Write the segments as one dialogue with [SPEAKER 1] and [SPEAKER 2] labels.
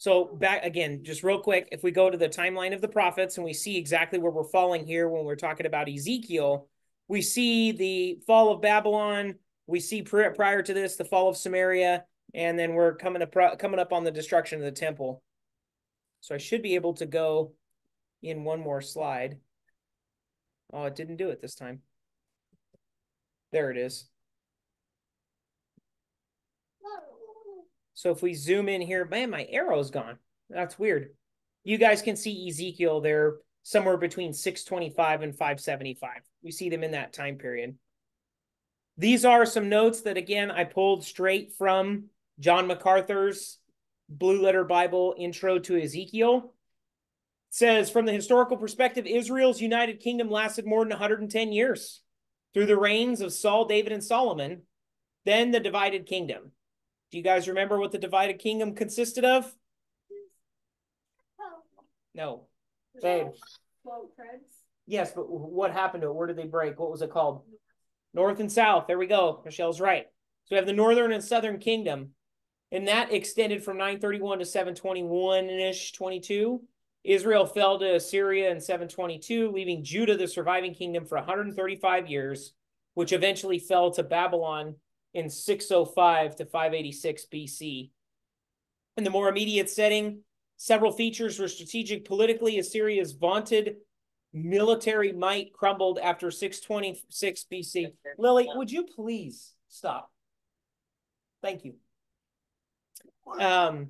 [SPEAKER 1] So back again, just real quick, if we go to the timeline of the prophets and we see exactly where we're falling here when we're talking about Ezekiel, we see the fall of Babylon. We see prior to this the fall of Samaria, and then we're coming up coming up on the destruction of the temple. So I should be able to go in one more slide. Oh, it didn't do it this time. There it is. So if we zoom in here, man, my arrow's gone. That's weird. You guys can see Ezekiel there somewhere between 625 and 575. We see them in that time period. These are some notes that, again, I pulled straight from John MacArthur's Blue Letter Bible Intro to Ezekiel. Says, from the historical perspective, Israel's United Kingdom lasted more than 110 years through the reigns of Saul, David, and Solomon, then the divided kingdom. Do you guys remember what the divided kingdom consisted of? No. Babe. Yes, but what happened to it? Where did they break? What was it called? North and South. There we go. Michelle's right. So we have the Northern and Southern Kingdom. And that extended from 931 to 721-ish, 22. Israel fell to Assyria in 722, leaving Judah the surviving kingdom for 135 years, which eventually fell to Babylon in 605 to 586 BC. In the more immediate setting, several features were strategic politically. Assyria's vaunted military might crumbled after 626 BC. Lily, would you please stop? Thank you. Um,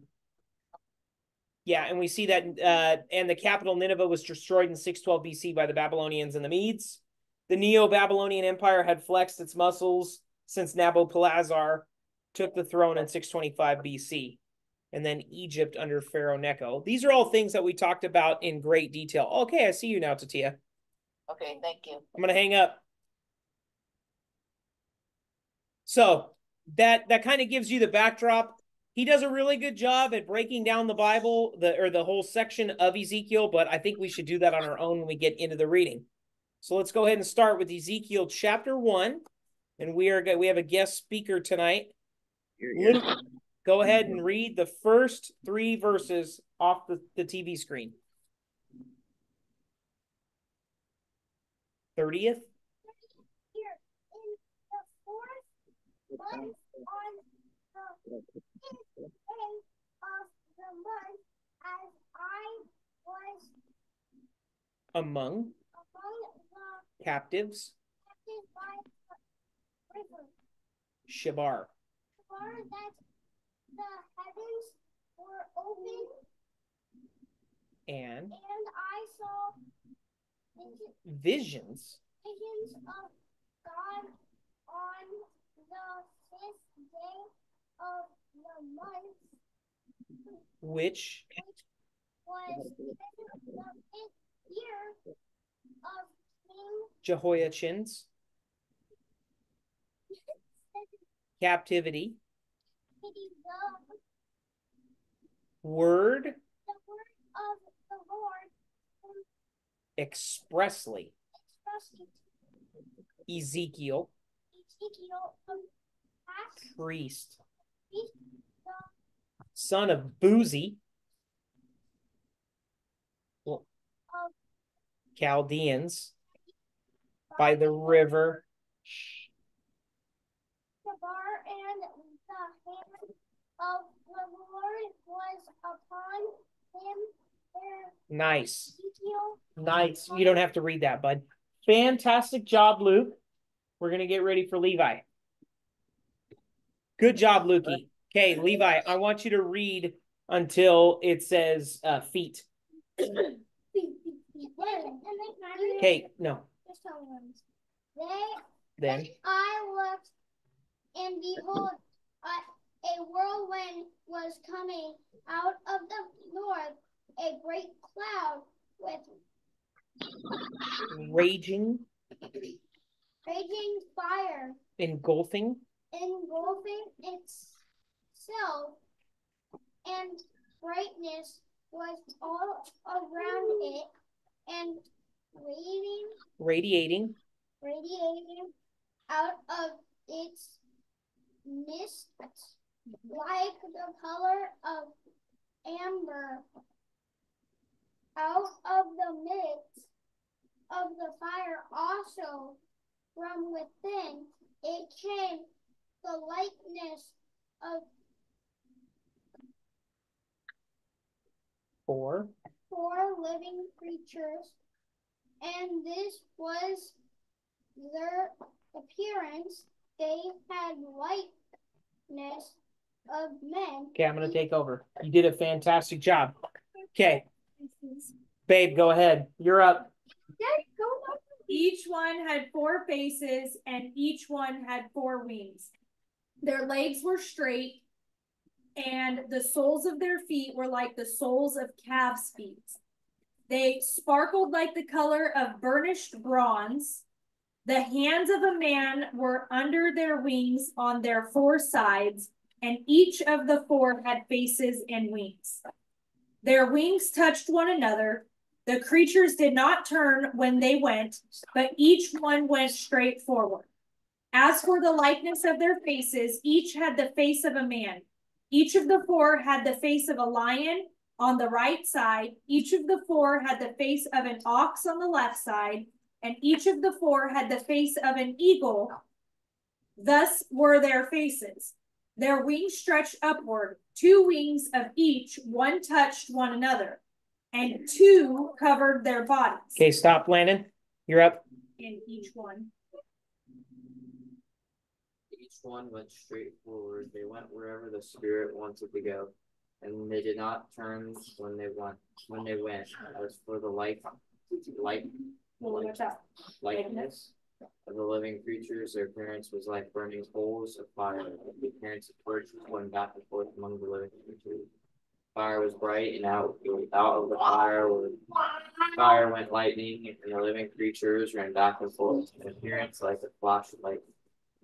[SPEAKER 1] yeah, and we see that, uh, and the capital Nineveh was destroyed in 612 BC by the Babylonians and the Medes. The Neo Babylonian Empire had flexed its muscles since Nabopolassar took the throne in 625 BC, and then Egypt under Pharaoh Necho. These are all things that we talked about in great detail. Okay, I see you now, Tatia.
[SPEAKER 2] Okay, thank you.
[SPEAKER 1] I'm gonna hang up. So that that kind of gives you the backdrop. He does a really good job at breaking down the Bible, the or the whole section of Ezekiel, but I think we should do that on our own when we get into the reading. So let's go ahead and start with Ezekiel chapter one and we are we have a guest speaker tonight. Luke, go ahead and read the first three verses off the, the TV screen. 30th. Among, among captives Shabar.
[SPEAKER 3] Shabar that the heavens were open.
[SPEAKER 1] And
[SPEAKER 3] and I saw
[SPEAKER 1] visions
[SPEAKER 3] visions of God on the fifth day of the month,
[SPEAKER 1] which,
[SPEAKER 3] which was the fifth year of King
[SPEAKER 1] Jehoiachin's captivity. Word,
[SPEAKER 3] the word of the Lord
[SPEAKER 1] expressly. Ezekiel,
[SPEAKER 3] Ezekiel.
[SPEAKER 1] Priest, son of Buzi, Chaldeans, by the river
[SPEAKER 3] bar, and the hand of the Lord was upon him.
[SPEAKER 1] Nice. Nice. You don't have to read that, bud. Fantastic job, Luke. We're going to get ready for Levi. Good job, Lukey. Okay, Levi, I want you to read until it says uh, feet. Okay, no.
[SPEAKER 3] then I looked and behold, a, a whirlwind was coming out of the north, a great cloud with
[SPEAKER 1] raging,
[SPEAKER 3] raging fire,
[SPEAKER 1] engulfing,
[SPEAKER 3] engulfing itself, and brightness was all around it, and radiating,
[SPEAKER 1] radiating,
[SPEAKER 3] radiating out of its mist like the color of amber. Out of the midst of the fire also from within it came the likeness of
[SPEAKER 1] Four.
[SPEAKER 3] four living creatures, and this was their appearance. They had likeness of men.
[SPEAKER 1] Okay, I'm gonna take over. You did a fantastic job. Okay, babe, go ahead. You're up.
[SPEAKER 4] Each one had four faces and each one had four wings. Their legs were straight and the soles of their feet were like the soles of calves' feet. They sparkled like the color of burnished bronze. The hands of a man were under their wings on their four sides, and each of the four had faces and wings. Their wings touched one another. The creatures did not turn when they went, but each one went straight forward. As for the likeness of their faces, each had the face of a man. Each of the four had the face of a lion on the right side. Each of the four had the face of an ox on the left side. And each of the four had the face of an eagle. Thus were their faces. Their wings stretched upward, two wings of each, one touched one another, and two covered their bodies.
[SPEAKER 1] Okay, stop, Landon. You're up.
[SPEAKER 4] In each one.
[SPEAKER 5] Each one went straight forward. They went wherever the spirit wanted to go, and they did not turn when they went. When they went, as for the like, like,
[SPEAKER 4] Well, watch out.
[SPEAKER 5] likeness of the living creatures, their appearance was like burning coals of fire. The appearance of torches going back and forth among the living creatures. Fire was bright, and out out of the fire fire went lightning, and the living creatures ran back and forth. An appearance like a flash of light.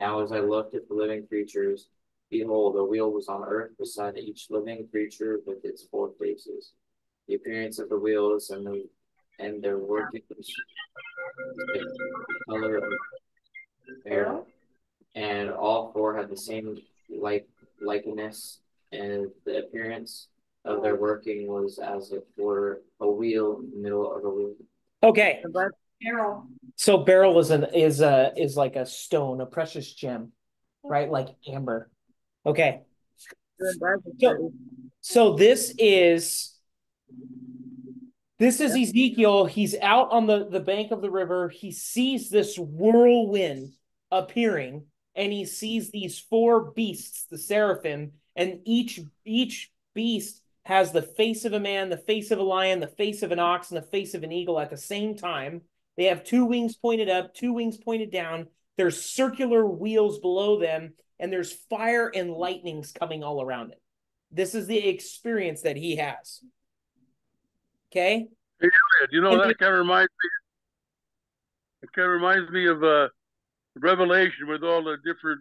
[SPEAKER 5] Now, as I looked at the living creatures, behold, a wheel was on earth beside each living creature with its four faces. The appearance of the wheels and the and their workings color of air, and all four had the same like likeness, and the appearance of their working was as if were a wheel in the middle of a wheel.
[SPEAKER 1] Okay,
[SPEAKER 4] Errol.
[SPEAKER 1] so beryl is an is a is like a stone, a precious gem, right? Like amber. Okay. So, so this is this is Ezekiel. He's out on the, the bank of the river. He sees this whirlwind appearing, and he sees these four beasts, the seraphim, and each each beast has the face of a man, the face of a lion, the face of an ox, and the face of an eagle at the same time. They have two wings pointed up, two wings pointed down. There's circular wheels below them, and there's fire and lightnings coming all around it. This is the experience that he has. Okay.
[SPEAKER 6] You know,
[SPEAKER 1] And
[SPEAKER 6] that kind of reminds me, it kind of reminds me of uh, Revelation with all the different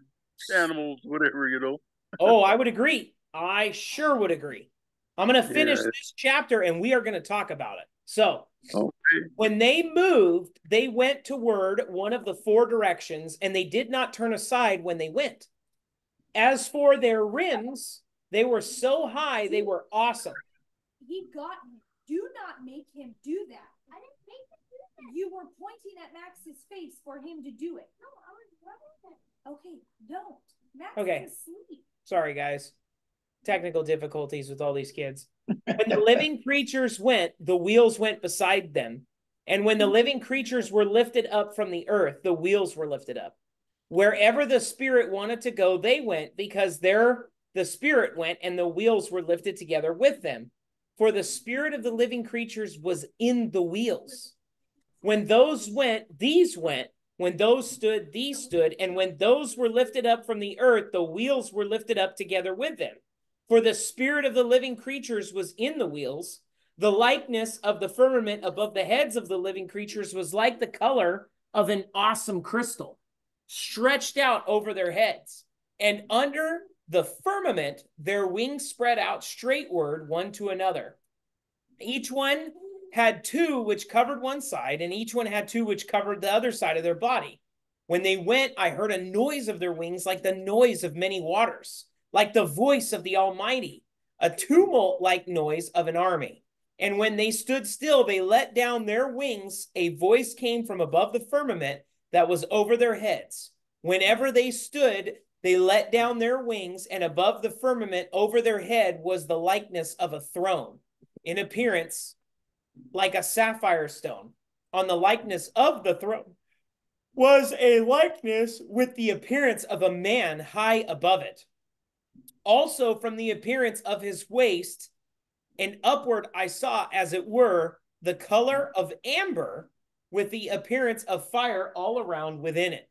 [SPEAKER 6] animals, whatever, you know.
[SPEAKER 1] Oh, I would agree. I sure would agree. I'm going to finish
[SPEAKER 6] Yeah.
[SPEAKER 1] this chapter and we are going to talk about it. So,
[SPEAKER 6] Okay.
[SPEAKER 1] when they moved, they went toward one of the four directions and they did not turn aside when they went. As for their rims, they were so high, they were awesome.
[SPEAKER 4] He got me. Do not make him do that.
[SPEAKER 3] I didn't make it do that.
[SPEAKER 4] You were pointing at Max's face for him to do it.
[SPEAKER 3] No, I was rubbing it.
[SPEAKER 4] Okay, don't. Max
[SPEAKER 1] Okay.
[SPEAKER 4] is asleep.
[SPEAKER 1] Sorry, guys. Technical difficulties with all these kids. When the living creatures went, the wheels went beside them. And when the living creatures were lifted up from the earth, the wheels were lifted up. Wherever the spirit wanted to go, they went because there the spirit went and the wheels were lifted together with them. For the spirit of the living creatures was in the wheels. When those went, these went. When those stood, these stood. And when those were lifted up from the earth, the wheels were lifted up together with them. For the spirit of the living creatures was in the wheels. The likeness of the firmament above the heads of the living creatures was like the color of an awesome crystal, stretched out over their heads. And under the firmament, their wings spread out straightward one to another. Each one had two which covered one side, and each one had two which covered the other side of their body. When they went, I heard a noise of their wings like the noise of many waters, like the voice of the Almighty, a tumult like noise of an army. And when they stood still, they let down their wings. A voice came from above the firmament that was over their heads. Whenever they stood, they let down their wings, and above the firmament over their head was the likeness of a throne, in appearance like a sapphire stone. On the likeness of the throne was a likeness with the appearance of a man high above it. Also, from the appearance of his waist and upward, I saw, as it were, the color of amber with the appearance of fire all around within it.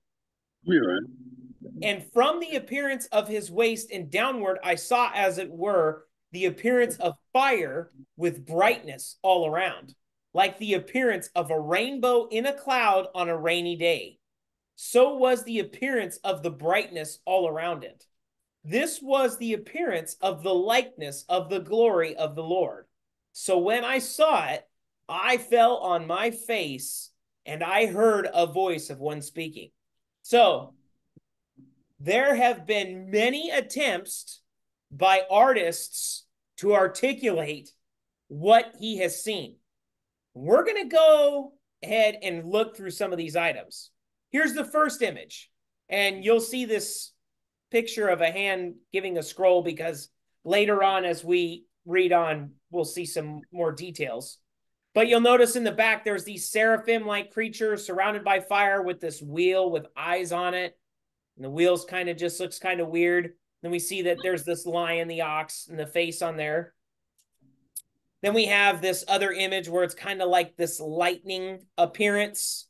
[SPEAKER 6] Yeah, right. Mm-hmm.
[SPEAKER 1] And from the appearance of his waist and downward, I saw, as it were, the appearance of fire with brightness all around, like the appearance of a rainbow in a cloud on a rainy day. So was the appearance of the brightness all around it. This was the appearance of the likeness of the glory of the Lord. So when I saw it, I fell on my face and I heard a voice of one speaking. So there have been many attempts by artists to articulate what he has seen. We're going to go ahead and look through some of these items. Here's the first image, and you'll see this picture of a hand giving a scroll because later on, as we read on, we'll see some more details. But you'll notice in the back, there's these seraphim like creatures surrounded by fire with this wheel with eyes on it. And the wheels kind of just looks kind of weird. Then we see that there's this lion, the ox, and the face on there. Then we have this other image where it's kind of like this lightning appearance.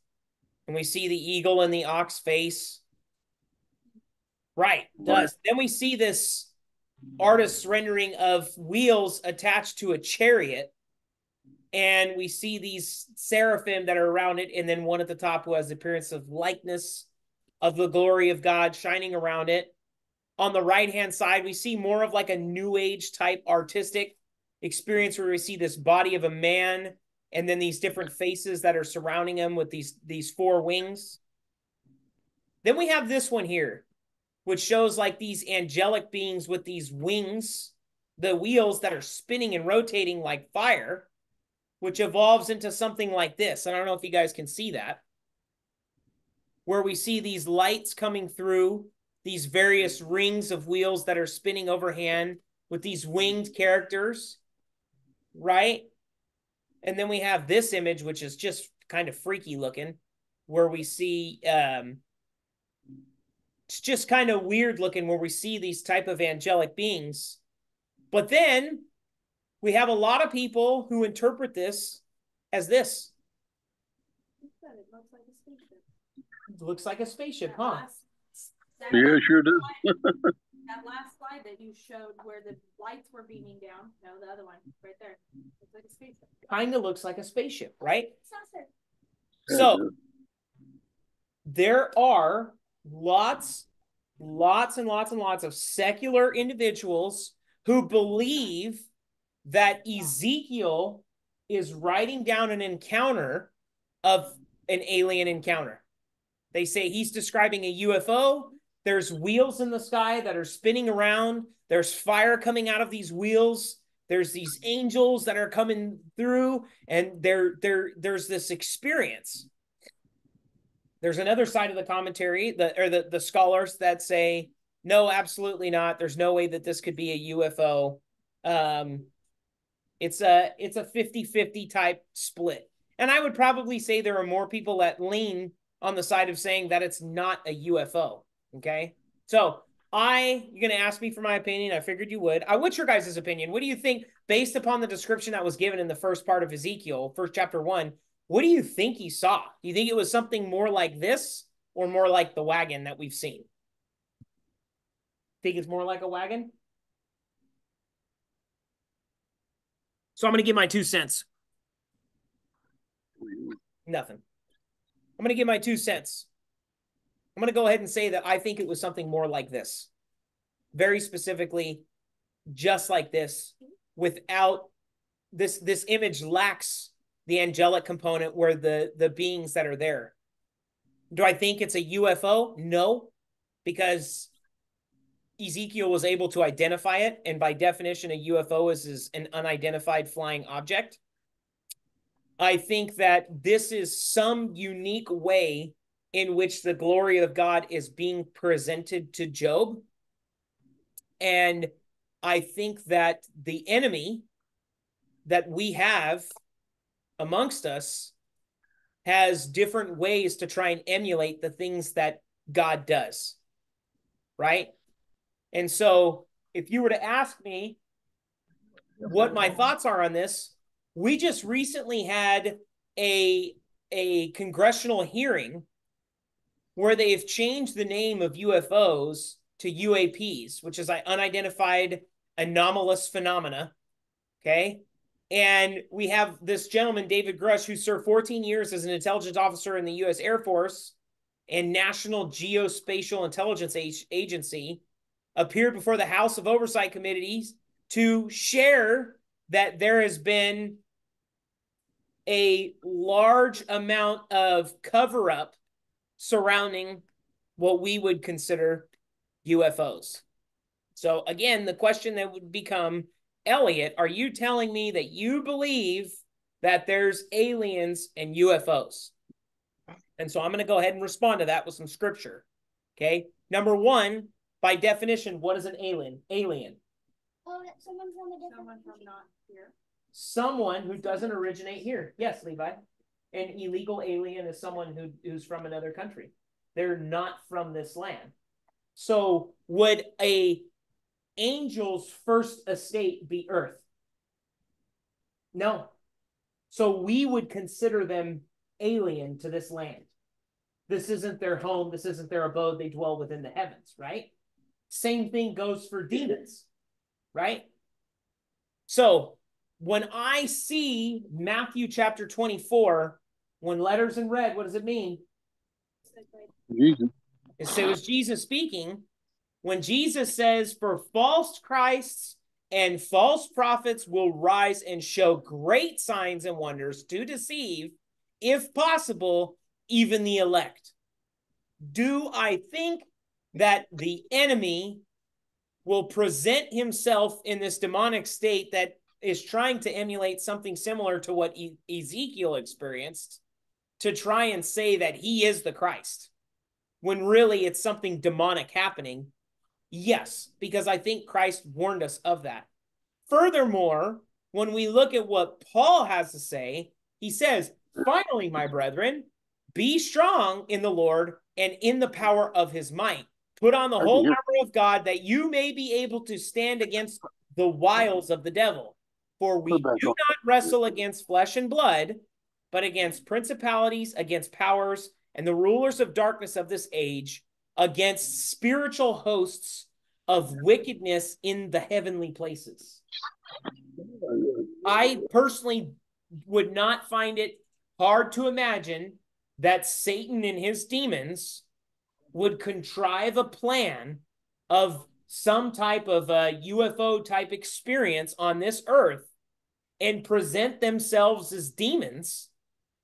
[SPEAKER 1] And we see the eagle and the ox face. Right, does. Then we see this artist's rendering of wheels attached to a chariot. And we see these seraphim that are around it, and then one at the top who has the appearance of likeness of the glory of God shining around it. On the right hand side, we see more of like a new age type artistic experience where we see this body of a man and then these different faces that are surrounding him with these these four wings. Then we have this one here, which shows like these angelic beings with these wings, the wheels that are spinning and rotating like fire, which evolves into something like this. And I don't know if you guys can see that. Where we see these lights coming through these various rings of wheels that are spinning overhand with these winged characters, right? And then we have this image, which is just kind of freaky looking, where we see um, it's just kind of weird looking, where we see these type of angelic beings. But then we have a lot of people who interpret this as this.
[SPEAKER 4] It looks like a spaceship.
[SPEAKER 1] It looks like a spaceship,
[SPEAKER 4] That
[SPEAKER 1] huh?
[SPEAKER 4] last- that
[SPEAKER 6] Yeah,
[SPEAKER 4] last
[SPEAKER 6] sure does.
[SPEAKER 4] That last slide that you showed where the lights were beaming down, no, the other one, right there. Looks like a spaceship.
[SPEAKER 1] Kind of looks like a spaceship, right?
[SPEAKER 3] Saucer.
[SPEAKER 1] So there are lots, lots and lots and lots of secular individuals who believe that Ezekiel is writing down an encounter of an alien encounter. They say he's describing a UFO. There's wheels in the sky that are spinning around. There's fire coming out of these wheels. There's these angels that are coming through, and there, there, there's this experience. There's another side of the commentary, the or the, the scholars that say, no, absolutely not. There's no way that this could be a UFO. Um, it's a it's a 50-50 type split. And I would probably say there are more people that lean on the side of saying that it's not a UFO. Okay. So I, you're going to ask me for my opinion. I figured you would. I, what's your guys' opinion? What do you think, based upon the description that was given in the first part of Ezekiel, first chapter one? What do you think he saw? Do you think it was something more like this or more like the wagon that we've seen? Think it's more like a wagon? So I'm going to give my two cents. Nothing. I'm going to give my two cents. I'm going to go ahead and say that I think it was something more like this. Very specifically, just like this, without this this image lacks the angelic component where the the beings that are there. Do I think it's a UFO? No, because Ezekiel was able to identify it, and by definition, a UFO is, is an unidentified flying object. I think that this is some unique way in which the glory of God is being presented to Job. And I think that the enemy that we have amongst us has different ways to try and emulate the things that God does. Right? And so, if you were to ask me what my thoughts are on this, we just recently had a a congressional hearing where they've changed the name of UFOs to UAPs, which is unidentified anomalous phenomena. Okay. And we have this gentleman, David Grusch, who served 14 years as an intelligence officer in the U.S. Air Force and National Geospatial Intelligence Agency, appeared before the House of Oversight Committees to share that there has been a large amount of cover up surrounding what we would consider UFOs. So, again, the question that would become Elliot, are you telling me that you believe that there's aliens and UFOs? And so I'm going to go ahead and respond to that with some scripture. Okay. Number one, by definition, what is an alien? Alien.
[SPEAKER 3] Oh, someone from a different
[SPEAKER 4] Someone from not here.
[SPEAKER 1] Someone who doesn't originate here. Yes, Levi. An illegal alien is someone who, who's from another country. They're not from this land. So would a angel's first estate be earth? No. So we would consider them alien to this land. This isn't their home. This isn't their abode. They dwell within the heavens, right? Same thing goes for demons, right? So when I see Matthew chapter 24, when letters in red, what does it mean?
[SPEAKER 6] Jesus.
[SPEAKER 1] It was Jesus speaking. When Jesus says, For false Christs and false prophets will rise and show great signs and wonders to deceive, if possible, even the elect. Do I think that the enemy will present himself in this demonic state that is trying to emulate something similar to what e- Ezekiel experienced to try and say that he is the Christ when really it's something demonic happening? Yes, because I think Christ warned us of that. Furthermore, when we look at what Paul has to say, he says, Finally, my brethren, be strong in the Lord and in the power of his might. Put on the whole armor of God that you may be able to stand against the wiles of the devil. For we do not wrestle against flesh and blood, but against principalities, against powers, and the rulers of darkness of this age, against spiritual hosts of wickedness in the heavenly places. I personally would not find it hard to imagine that Satan and his demons would contrive a plan of some type of a UFO type experience on this earth and present themselves as demons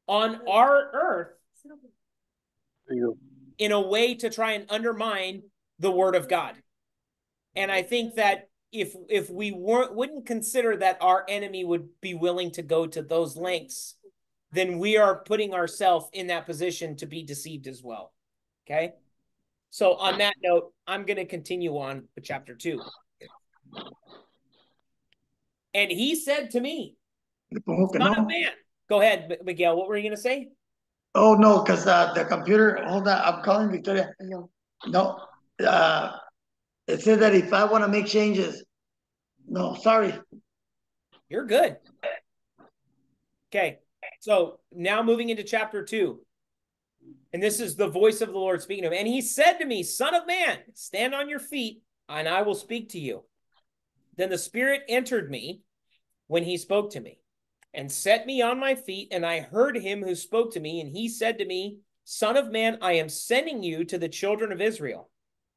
[SPEAKER 1] on our earth in a way to try and undermine the word of God. And I think that if if we weren't wouldn't consider that our enemy would be willing to go to those lengths, then we are putting ourselves in that position to be deceived as well. Okay? So on that note, I'm going to continue on with chapter 2. And he said to me, Son of man. Go ahead, Miguel. What were you going to say?
[SPEAKER 7] Oh, no, because uh, the computer, hold on, I'm calling Victoria. No, uh, it said that if I want to make changes, no, sorry.
[SPEAKER 1] You're good. Okay, so now moving into chapter two. And this is the voice of the Lord speaking to him. And he said to me, Son of man, stand on your feet, and I will speak to you. Then the Spirit entered me when he spoke to me and set me on my feet. And I heard him who spoke to me, and he said to me, Son of man, I am sending you to the children of Israel,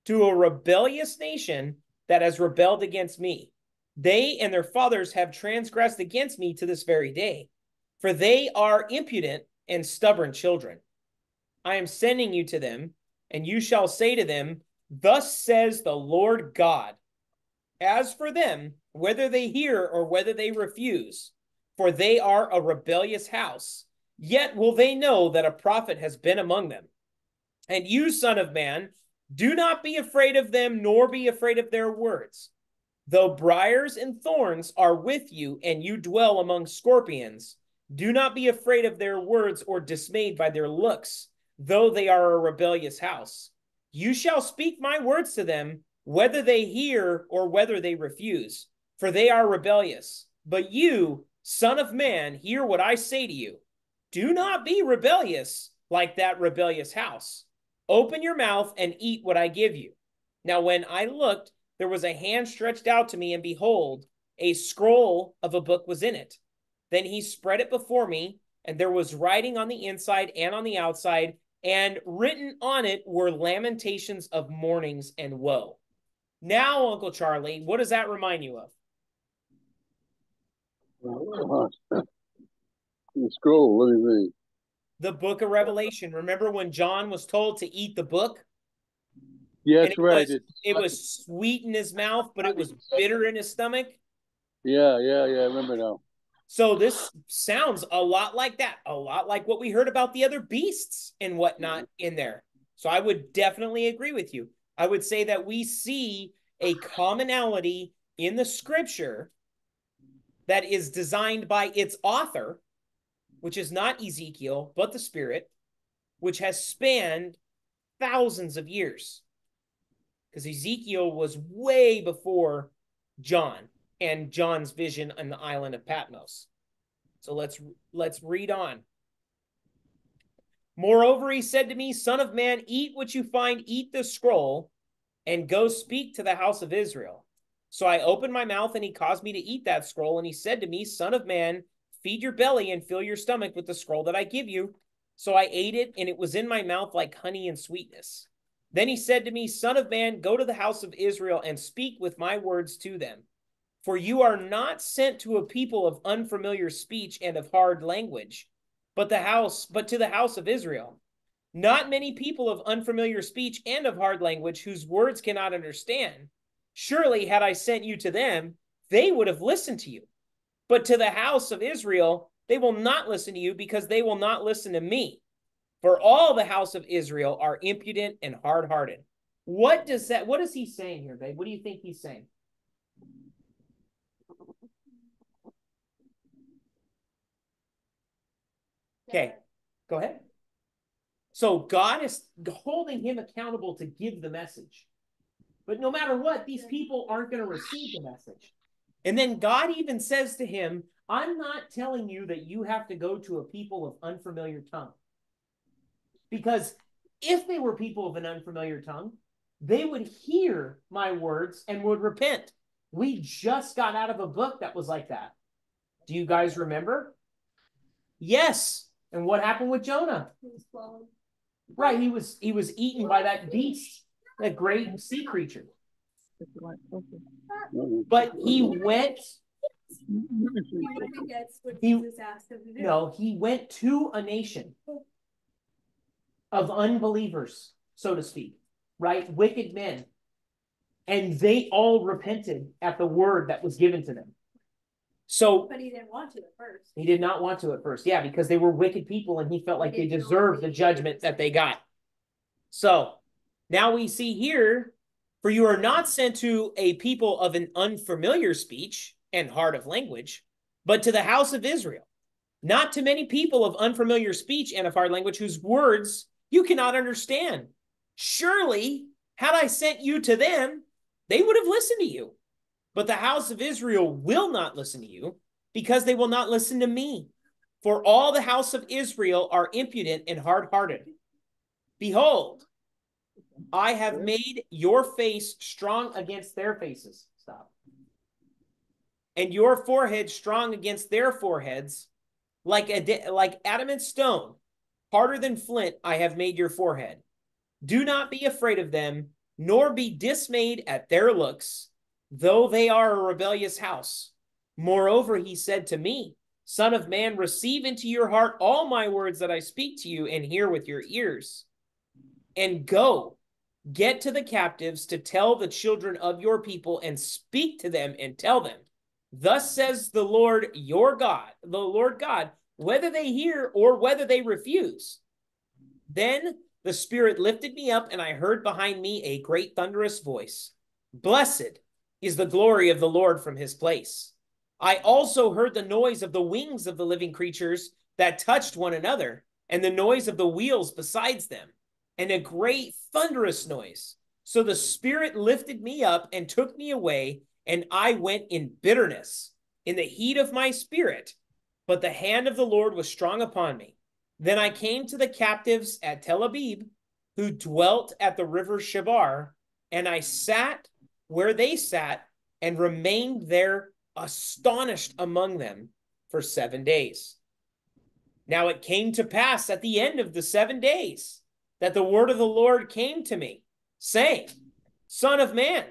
[SPEAKER 1] to a rebellious nation that has rebelled against me. They and their fathers have transgressed against me to this very day, for they are impudent and stubborn children. I am sending you to them, and you shall say to them, Thus says the Lord God. As for them, whether they hear or whether they refuse, for they are a rebellious house, yet will they know that a prophet has been among them. And you, son of man, do not be afraid of them, nor be afraid of their words. Though briars and thorns are with you, and you dwell among scorpions, do not be afraid of their words or dismayed by their looks, though they are a rebellious house. You shall speak my words to them, whether they hear or whether they refuse, for they are rebellious. But you, son of man, hear what I say to you. Do not be rebellious like that rebellious house. Open your mouth and eat what I give you. Now, when I looked, there was a hand stretched out to me, and behold, a scroll of a book was in it. Then he spread it before me, and there was writing on the inside and on the outside, and written on it were lamentations of mournings and woe. Now, Uncle Charlie, what does that remind you of?
[SPEAKER 6] The scroll, what do you think?
[SPEAKER 1] The book of Revelation. Remember when John was told to eat the book?
[SPEAKER 6] Yes,
[SPEAKER 1] it
[SPEAKER 6] right.
[SPEAKER 1] was-
[SPEAKER 6] It-
[SPEAKER 1] It was sweet in his mouth, but it was bitter in his stomach.
[SPEAKER 6] Yeah, yeah, yeah, I remember now.
[SPEAKER 1] So this sounds a lot like that, a lot like what we heard about the other beasts and whatnot mm-hmm. in there. So I would definitely agree with you. I would say that we see a commonality in the scripture that is designed by its author, which is not Ezekiel, but the Spirit, which has spanned thousands of years. Because Ezekiel was way before John and John's vision on the island of Patmos. So let's let's read on. Moreover, he said to me, Son of man, eat what you find, eat the scroll, and go speak to the house of Israel. So I opened my mouth, and he caused me to eat that scroll. And he said to me, Son of man, feed your belly and fill your stomach with the scroll that I give you. So I ate it, and it was in my mouth like honey and sweetness. Then he said to me, Son of man, go to the house of Israel and speak with my words to them. For you are not sent to a people of unfamiliar speech and of hard language, but the house, but to the house of Israel. Not many people of unfamiliar speech and of hard language whose words cannot understand. Surely, had I sent you to them, they would have listened to you. But to the house of Israel, they will not listen to you because they will not listen to me. For all the house of Israel are impudent and hard hearted. What does that, what is he saying here, babe? What do you think he's saying? Okay, go ahead. So God is holding him accountable to give the message. But no matter what, these people aren't going to receive the message. And then God even says to him, I'm not telling you that you have to go to a people of unfamiliar tongue. Because if they were people of an unfamiliar tongue, they would hear my words and would repent. We just got out of a book that was like that. Do you guys remember? Yes. And what happened with Jonah? Right, he was he was eaten by that beast, that great sea creature. But he went He- no, he went to a nation of unbelievers, so to speak, right? Wicked men. And they all repented at the word that was given to them. So
[SPEAKER 4] But he didn't want to at first.
[SPEAKER 1] he did not want to at first. Yeah, because they were wicked people and he felt like they
[SPEAKER 4] They
[SPEAKER 1] deserved the judgment that they got. So now we see here, for you are not sent to a people of an unfamiliar speech and hard of language, but to the house of Israel. Not to many people of unfamiliar speech and of hard language whose words you cannot understand. Surely, had I sent you to them, they would have listened to you. But the house of Israel will not listen to you because they will not listen to me. For all the house of Israel are impudent and hard hearted. Behold, I have made your face strong against their faces. Stop. And your forehead strong against their foreheads, like a like adamant stone, harder than flint. I have made your forehead. Do not be afraid of them, nor be dismayed at their looks, though they are a rebellious house. Moreover, he said to me, Son of man, receive into your heart all my words that I speak to you, and hear with your ears. And go, Get to the captives to tell the children of your people and speak to them and tell them, Thus says the Lord your God, the Lord God, whether they hear or whether they refuse. Then the Spirit lifted me up, and I heard behind me a great thunderous voice Blessed is the glory of the Lord from his place. I also heard the noise of the wings of the living creatures that touched one another, and the noise of the wheels besides them, and a great thunderous noise. So the Spirit lifted me up and took me away, and I went in bitterness, in the heat of my spirit. But the hand of the Lord was strong upon me. Then I came to the captives at Tel Abib, who dwelt at the river Chebar, and I sat where they sat and remained there astonished among them for seven days. Now it came to pass at the end of the seven days that the word of the Lord came to me, saying, Son of man,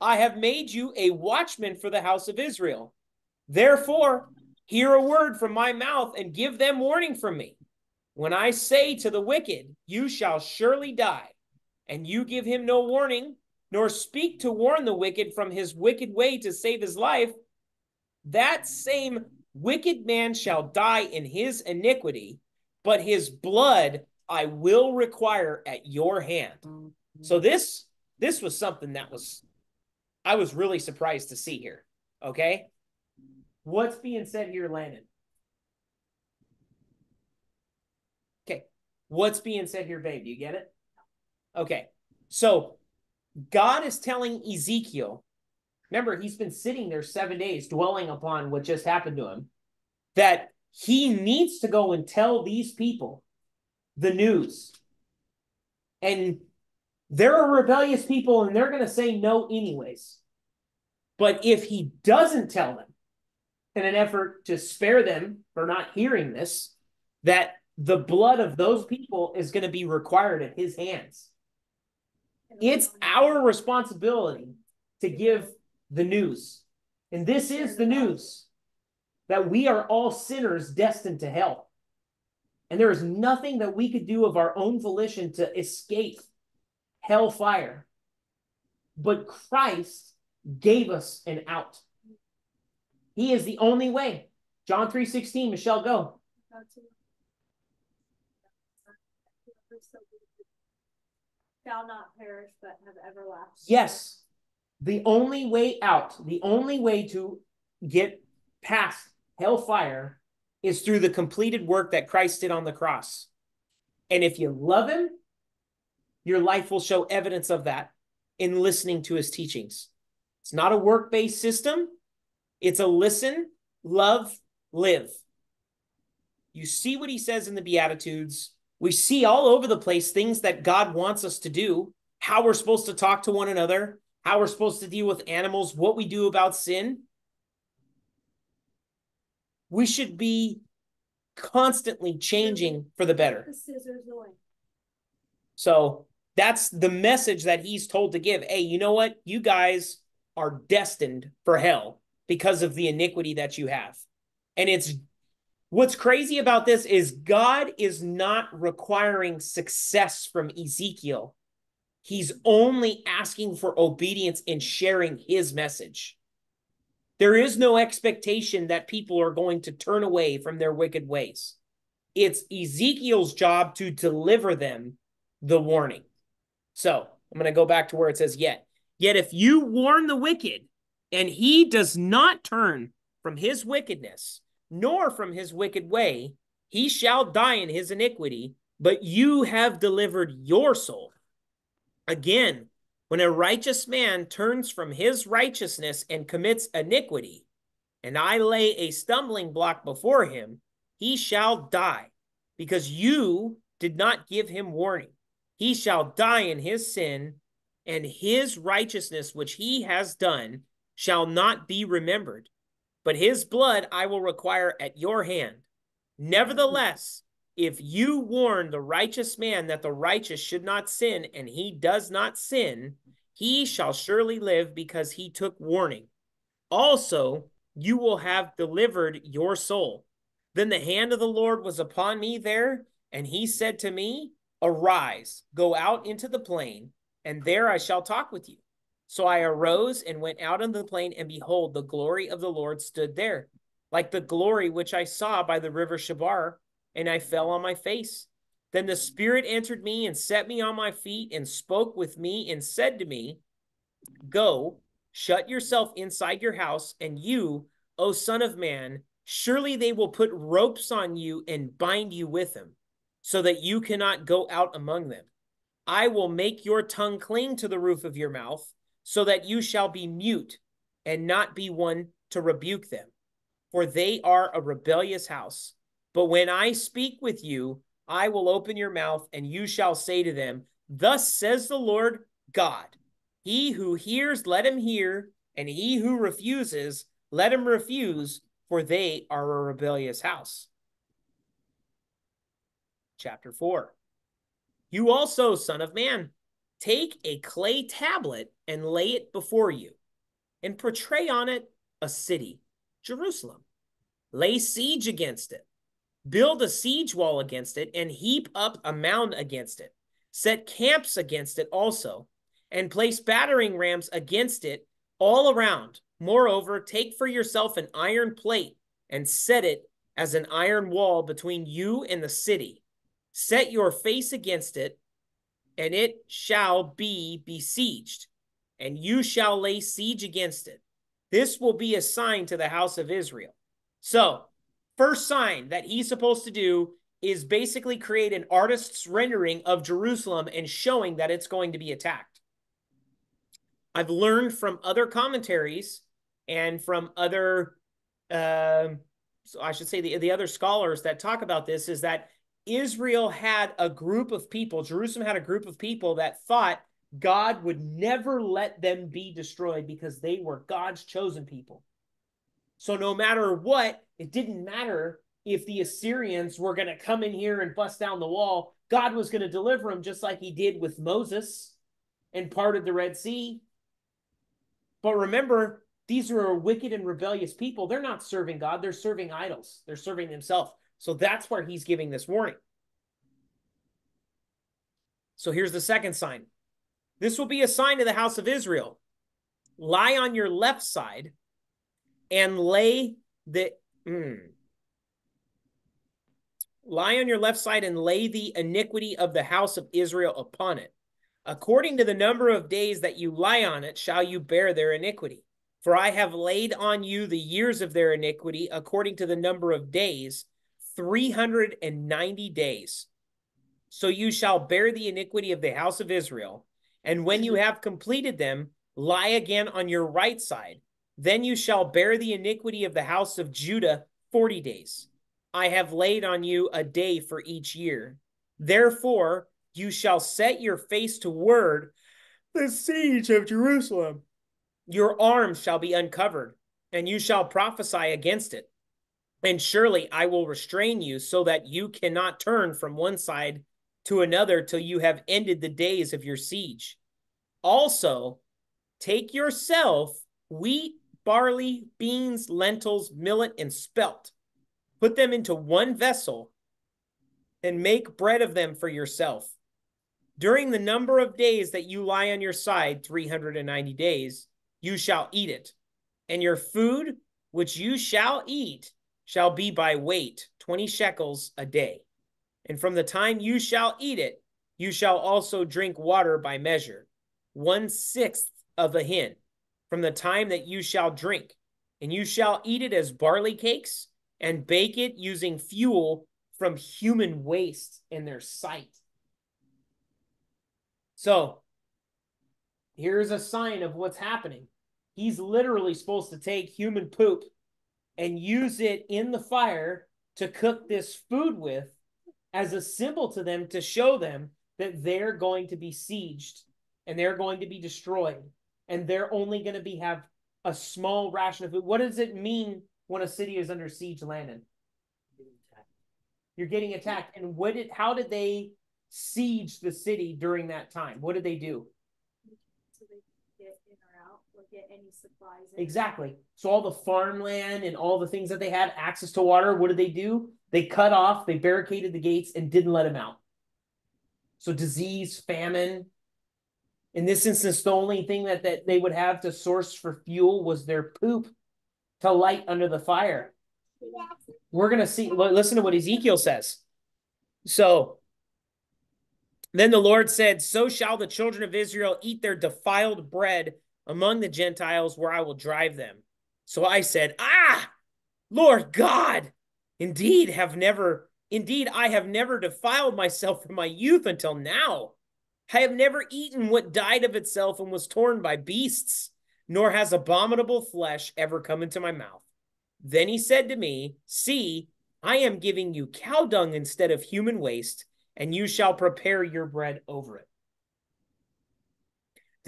[SPEAKER 1] I have made you a watchman for the house of Israel. Therefore, hear a word from my mouth and give them warning from me. When I say to the wicked, You shall surely die, and you give him no warning, nor speak to warn the wicked from his wicked way to save his life, that same wicked man shall die in his iniquity, but his blood I will require at your hand. Mm-hmm. So this this was something that was I was really surprised to see here. Okay? What's being said here, Landon? Okay. What's being said here, babe? Do you get it? Okay. So God is telling Ezekiel, remember, he's been sitting there seven days dwelling upon what just happened to him, that he needs to go and tell these people the news. And there are a rebellious people and they're going to say no, anyways. But if he doesn't tell them in an effort to spare them for not hearing this, that the blood of those people is going to be required at his hands. It's our responsibility to give the news. And this is the news that we are all sinners destined to hell. And there is nothing that we could do of our own volition to escape hellfire. But Christ gave us an out. He is the only way. John 3:16, Michelle, go.
[SPEAKER 4] Shall not perish but have everlasting.
[SPEAKER 1] Yes. The only way out, the only way to get past hellfire is through the completed work that Christ did on the cross. And if you love him, your life will show evidence of that in listening to his teachings. It's not a work based system, it's a listen, love, live. You see what he says in the Beatitudes we see all over the place things that God wants us to do, how we're supposed to talk to one another, how we're supposed to deal with animals, what we do about sin. We should be constantly changing for the better. So that's the message that he's told to give. Hey, you know what? You guys are destined for hell because of the iniquity that you have. And it's What's crazy about this is God is not requiring success from Ezekiel. He's only asking for obedience in sharing his message. There is no expectation that people are going to turn away from their wicked ways. It's Ezekiel's job to deliver them the warning. So I'm going to go back to where it says, Yet. Yet if you warn the wicked and he does not turn from his wickedness, nor from his wicked way. He shall die in his iniquity, but you have delivered your soul. Again, when a righteous man turns from his righteousness and commits iniquity, and I lay a stumbling block before him, he shall die, because you did not give him warning. He shall die in his sin, and his righteousness which he has done shall not be remembered but his blood I will require at your hand. Nevertheless, if you warn the righteous man that the righteous should not sin, and he does not sin, he shall surely live because he took warning. Also, you will have delivered your soul. Then the hand of the Lord was upon me there, and he said to me, Arise, go out into the plain, and there I shall talk with you. So I arose and went out on the plain, and behold, the glory of the Lord stood there, like the glory which I saw by the river Chebar, and I fell on my face. Then the Spirit answered me and set me on my feet and spoke with me and said to me, Go, shut yourself inside your house, and you, O Son of Man, surely they will put ropes on you and bind you with them, so that you cannot go out among them. I will make your tongue cling to the roof of your mouth so that you shall be mute and not be one to rebuke them. For they are a rebellious house. But when I speak with you, I will open your mouth, and you shall say to them, Thus says the Lord God He who hears, let him hear, and he who refuses, let him refuse, for they are a rebellious house. Chapter 4 You also, Son of Man, Take a clay tablet and lay it before you, and portray on it a city, Jerusalem. Lay siege against it, build a siege wall against it, and heap up a mound against it. Set camps against it also, and place battering rams against it all around. Moreover, take for yourself an iron plate and set it as an iron wall between you and the city. Set your face against it and it shall be besieged, and you shall lay siege against it. This will be a sign to the house of Israel. So, first sign that he's supposed to do is basically create an artist's rendering of Jerusalem and showing that it's going to be attacked. I've learned from other commentaries and from other, uh, so I should say the, the other scholars that talk about this is that Israel had a group of people, Jerusalem had a group of people that thought God would never let them be destroyed because they were God's chosen people. So no matter what, it didn't matter if the Assyrians were going to come in here and bust down the wall. God was going to deliver them just like he did with Moses and parted the Red Sea. But remember, these are wicked and rebellious people. They're not serving God, they're serving idols, they're serving themselves. So that's where he's giving this warning. So here's the second sign. This will be a sign to the house of Israel. Lie on your left side and lay the mm, lie on your left side and lay the iniquity of the house of Israel upon it. According to the number of days that you lie on it, shall you bear their iniquity. For I have laid on you the years of their iniquity according to the number of days, 390 days. So you shall bear the iniquity of the house of Israel. And when you have completed them, lie again on your right side. Then you shall bear the iniquity of the house of Judah 40 days. I have laid on you a day for each year. Therefore, you shall set your face toward the siege of Jerusalem. Your arms shall be uncovered, and you shall prophesy against it. And surely I will restrain you so that you cannot turn from one side to another till you have ended the days of your siege. Also, take yourself wheat, barley, beans, lentils, millet, and spelt. Put them into one vessel and make bread of them for yourself. During the number of days that you lie on your side, 390 days, you shall eat it. And your food, which you shall eat, shall be by weight, 20 shekels a day. And from the time you shall eat it, you shall also drink water by measure, one sixth of a hin, from the time that you shall drink. And you shall eat it as barley cakes and bake it using fuel from human waste in their sight. So here's a sign of what's happening. He's literally supposed to take human poop and use it in the fire to cook this food with as a symbol to them to show them that they're going to be sieged and they're going to be destroyed and they're only going to be have a small ration of food. What does it mean when a city is under siege, Landon? You're getting attacked. And what did how did they siege the city during that time? What did they do?
[SPEAKER 4] Get any supplies.
[SPEAKER 1] Exactly. So all the farmland and all the things that they had access to water, what did they do? They cut off, they barricaded the gates and didn't let them out. So disease, famine, In this instance, the only thing that, that they would have to source for fuel was their poop to light under the fire. We're going to see, listen to what Ezekiel says. So then the Lord said, So shall the children of Israel eat their defiled bread among the Gentiles where I will drive them. So I said, Ah, Lord God, indeed have never, indeed I have never defiled myself from my youth until now. I have never eaten what died of itself and was torn by beasts, nor has abominable flesh ever come into my mouth. Then he said to me, See, I am giving you cow dung instead of human waste, and you shall prepare your bread over it.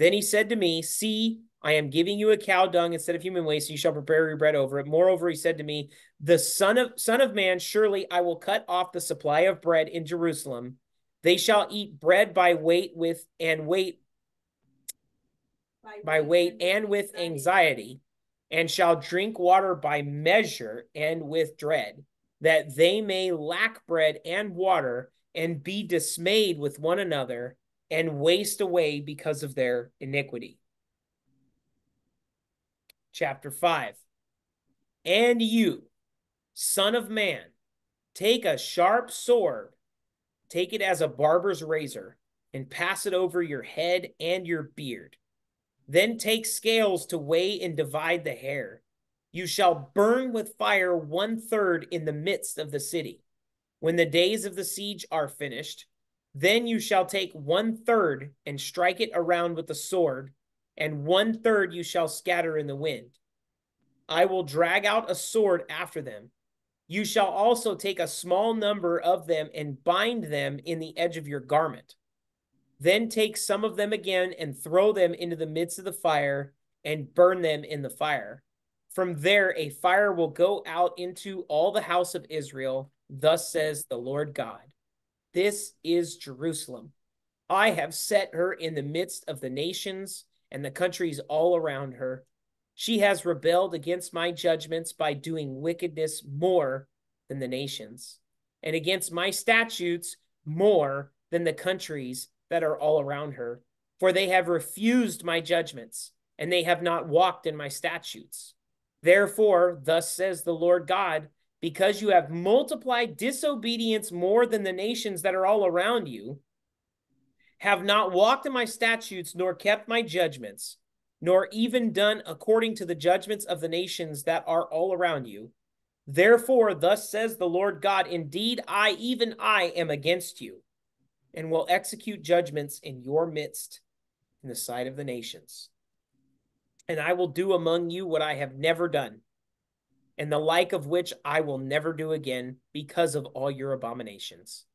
[SPEAKER 1] Then he said to me, See, I am giving you a cow dung instead of human waste, you shall prepare your bread over it. Moreover, he said to me, The son of son of man, surely I will cut off the supply of bread in Jerusalem. They shall eat bread by weight with and weight by, by weight and with anxiety, and shall drink water by measure and with dread, that they may lack bread and water and be dismayed with one another and waste away because of their iniquity. Chapter 5 And you, son of man, take a sharp sword, take it as a barber's razor, and pass it over your head and your beard. Then take scales to weigh and divide the hair. You shall burn with fire one third in the midst of the city. When the days of the siege are finished, then you shall take one third and strike it around with the sword, and one third you shall scatter in the wind. I will drag out a sword after them. You shall also take a small number of them and bind them in the edge of your garment. Then take some of them again and throw them into the midst of the fire and burn them in the fire. From there, a fire will go out into all the house of Israel. Thus says the Lord God. This is Jerusalem. I have set her in the midst of the nations and the countries all around her. She has rebelled against my judgments by doing wickedness more than the nations, and against my statutes more than the countries that are all around her. For they have refused my judgments, and they have not walked in my statutes. Therefore, thus says the Lord God, because you have multiplied disobedience more than the nations that are all around you, have not walked in my statutes, nor kept my judgments, nor even done according to the judgments of the nations that are all around you. Therefore, thus says the Lord God, indeed, I, even I, am against you, and will execute judgments in your midst in the sight of the nations. And I will do among you what I have never done and the like of which I will never do again because of all your abominations.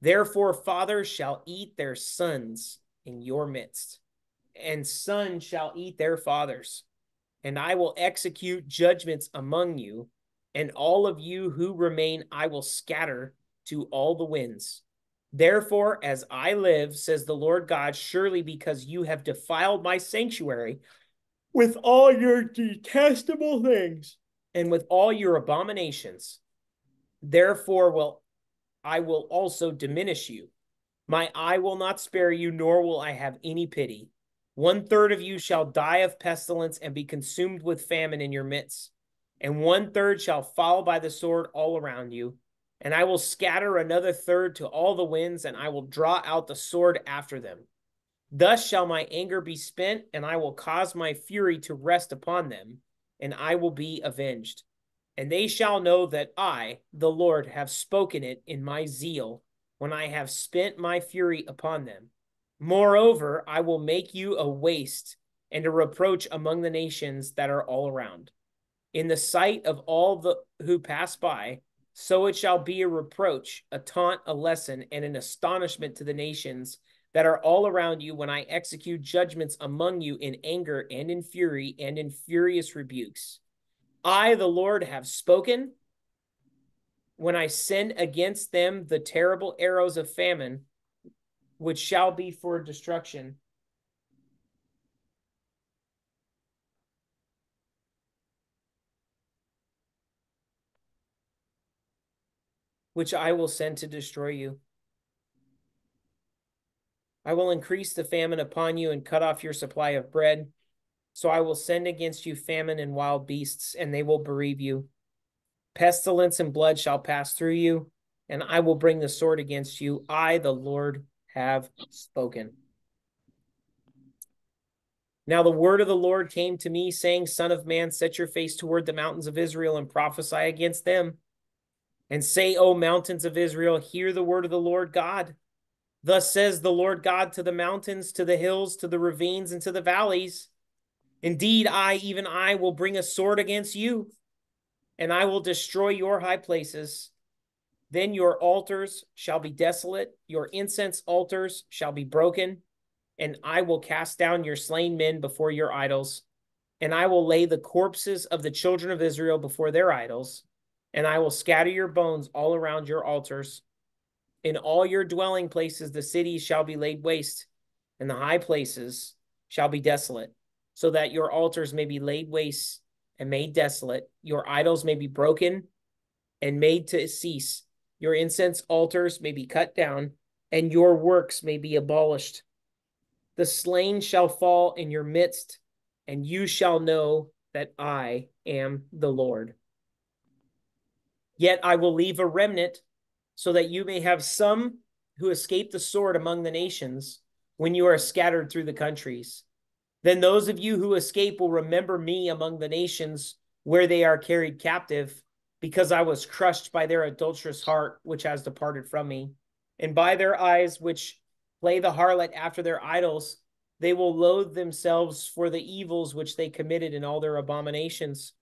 [SPEAKER 1] Therefore, fathers shall eat their sons in your midst, and sons shall eat their fathers. And I will execute judgments among you, and all of you who remain I will scatter to all the winds. Therefore, as I live, says the Lord God, surely because you have defiled my sanctuary with all your detestable things and with all your abominations. Therefore will I will also diminish you. My eye will not spare you, nor will I have any pity. One third of you shall die of pestilence and be consumed with famine in your midst, and one third shall fall by the sword all around you. And I will scatter another third to all the winds, and I will draw out the sword after them. Thus shall my anger be spent, and I will cause my fury to rest upon them and I will be avenged. And they shall know that I, the Lord, have spoken it in my zeal when I have spent my fury upon them. Moreover, I will make you a waste and a reproach among the nations that are all around. In the sight of all the who pass by, so it shall be a reproach, a taunt, a lesson, and an astonishment to the nations that are all around you when I execute judgments among you in anger and in fury and in furious rebukes. I, the Lord, have spoken when I send against them the terrible arrows of famine, which shall be for destruction. Which I will send to destroy you. I will increase the famine upon you and cut off your supply of bread. So I will send against you famine and wild beasts, and they will bereave you. Pestilence and blood shall pass through you, and I will bring the sword against you. I, the Lord, have spoken. Now the word of the Lord came to me, saying, Son of man, set your face toward the mountains of Israel and prophesy against them. And say, O mountains of Israel, hear the word of the Lord God. Thus says the Lord God to the mountains, to the hills, to the ravines, and to the valleys Indeed, I, even I, will bring a sword against you, and I will destroy your high places. Then your altars shall be desolate, your incense altars shall be broken, and I will cast down your slain men before your idols, and I will lay the corpses of the children of Israel before their idols, and I will scatter your bones all around your altars. In all your dwelling places, the cities shall be laid waste, and the high places shall be desolate, so that your altars may be laid waste and made desolate. Your idols may be broken and made to cease. Your incense altars may be cut down, and your works may be abolished. The slain shall fall in your midst, and you shall know that I am the Lord. Yet I will leave a remnant so that you may have some who escape the sword among the nations when you are scattered through the countries. Then those of you who escape will remember me among the nations where they are carried captive, because I was crushed by their adulterous heart, which has departed from me, and by their eyes, which play the harlot after their idols. They will loathe themselves for the evils which they committed in all their abominations.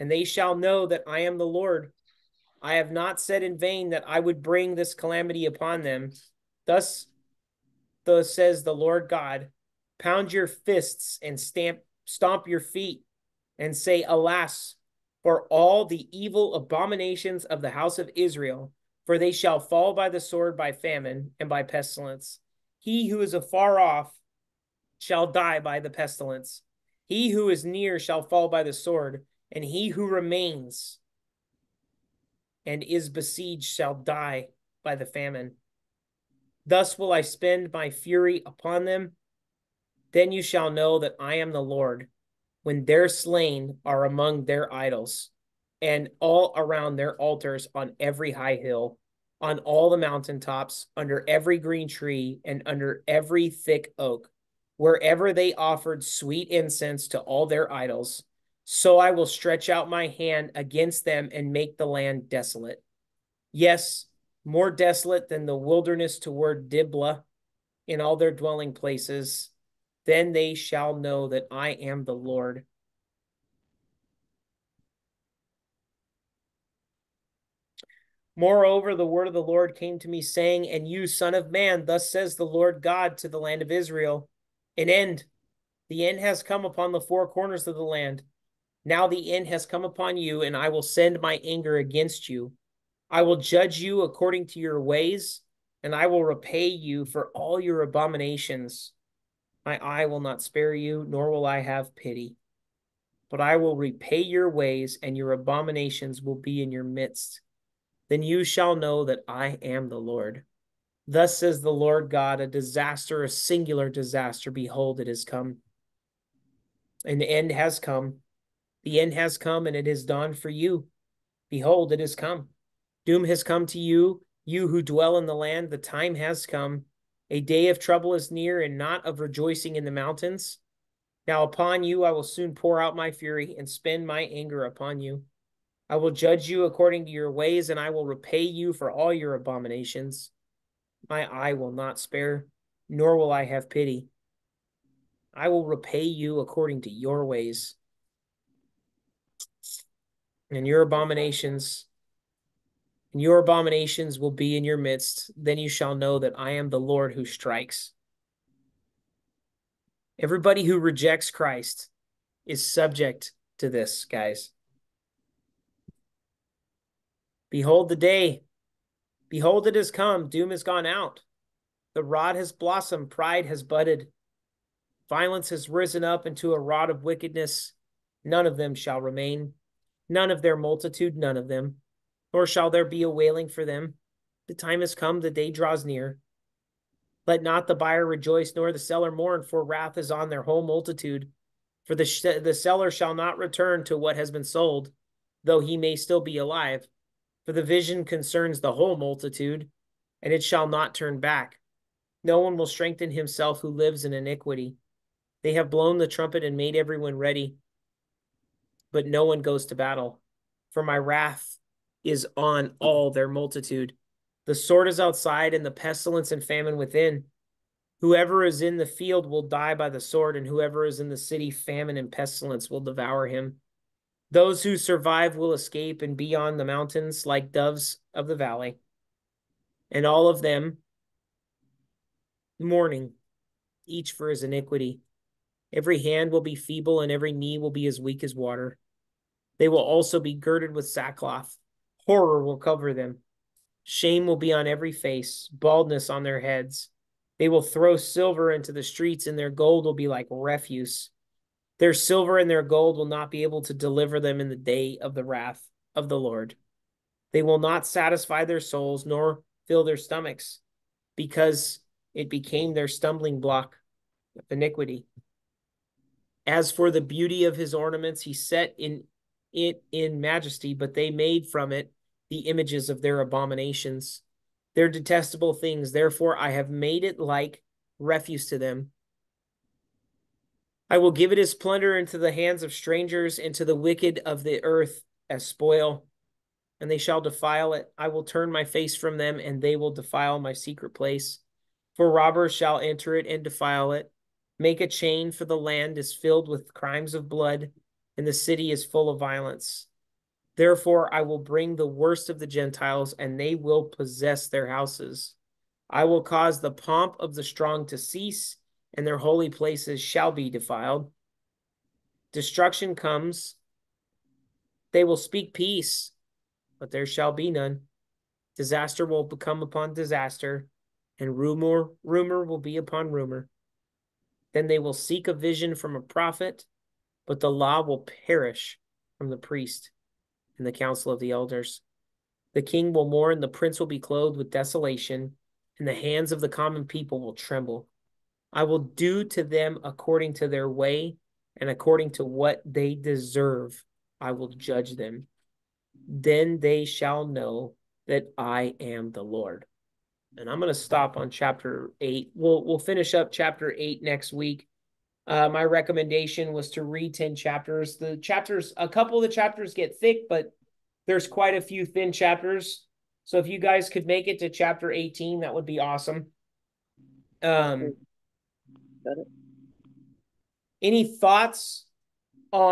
[SPEAKER 1] And they shall know that I am the Lord. I have not said in vain that I would bring this calamity upon them. Thus, thus says the Lord God pound your fists and stamp stomp your feet and say alas for all the evil abominations of the house of Israel for they shall fall by the sword by famine and by pestilence he who is afar off shall die by the pestilence he who is near shall fall by the sword and he who remains and is besieged shall die by the famine thus will I spend my fury upon them then you shall know that I am the Lord, when their slain are among their idols, and all around their altars on every high hill, on all the mountain tops, under every green tree, and under every thick oak, wherever they offered sweet incense to all their idols. So I will stretch out my hand against them and make the land desolate. Yes, more desolate than the wilderness toward Diblah in all their dwelling places then they shall know that I am the Lord. Moreover, the word of the Lord came to me, saying, And you, son of man, thus says the Lord God to the land of Israel An end. The end has come upon the four corners of the land. Now the end has come upon you, and I will send my anger against you. I will judge you according to your ways, and I will repay you for all your abominations. My eye will not spare you, nor will I have pity. But I will repay your ways, and your abominations will be in your midst. Then you shall know that I am the Lord. Thus says the Lord God, a disaster, a singular disaster. Behold, it has come. An end has come. The end has come, and it is dawned for you. Behold, it has come. Doom has come to you, you who dwell in the land. The time has come a day of trouble is near, and not of rejoicing in the mountains. Now upon you I will soon pour out my fury and spend my anger upon you. I will judge you according to your ways, and I will repay you for all your abominations. My eye will not spare, nor will I have pity. I will repay you according to your ways and your abominations and your abominations will be in your midst. Then you shall know that I am the Lord who strikes. Everybody who rejects Christ is subject to this, guys. Behold the day. Behold, it has come. Doom has gone out. The rod has blossomed. Pride has budded. Violence has risen up into a rod of wickedness. None of them shall remain. None of their multitude, none of them nor shall there be a wailing for them. The time has come, the day draws near. Let not the buyer rejoice, nor the seller mourn, for wrath is on their whole multitude. For the, sh- the seller shall not return to what has been sold, though he may still be alive. For the vision concerns the whole multitude, and it shall not turn back. No one will strengthen himself who lives in iniquity. They have blown the trumpet and made everyone ready, but no one goes to battle. For my wrath is on all their multitude. The sword is outside, and the pestilence and famine within. Whoever is in the field will die by the sword, and whoever is in the city, famine and pestilence will devour him. Those who survive will escape and be on the mountains like doves of the valley. And all of them mourning, each for his iniquity. Every hand will be feeble, and every knee will be as weak as water. They will also be girded with sackcloth. Horror will cover them. Shame will be on every face, baldness on their heads. They will throw silver into the streets, and their gold will be like refuse. Their silver and their gold will not be able to deliver them in the day of the wrath of the Lord. They will not satisfy their souls, nor fill their stomachs, because it became their stumbling block of iniquity. As for the beauty of his ornaments, he set in it in majesty, but they made from it the images of their abominations, their detestable things. Therefore, I have made it like refuse to them. I will give it as plunder into the hands of strangers, into the wicked of the earth as spoil, and they shall defile it. I will turn my face from them, and they will defile my secret place. For robbers shall enter it and defile it. Make a chain, for the land is filled with crimes of blood, and the city is full of violence. Therefore, I will bring the worst of the Gentiles, and they will possess their houses. I will cause the pomp of the strong to cease, and their holy places shall be defiled. Destruction comes. They will speak peace, but there shall be none. Disaster will become upon disaster, and rumor rumor will be upon rumor. Then they will seek a vision from a prophet, but the law will perish from the priest and the counsel of the elders. The king will mourn, the prince will be clothed with desolation, and the hands of the common people will tremble. I will do to them according to their way and according to what they deserve. I will judge them. Then they shall know that I am the Lord. And I'm going to stop on chapter eight. We'll we'll finish up chapter eight next week. Uh, my recommendation was to read 10 chapters. The chapters, a couple of the chapters get thick, but there's quite a few thin chapters. So if you guys could make it to chapter 18, that would be awesome. Um,
[SPEAKER 8] Got it.
[SPEAKER 1] any thoughts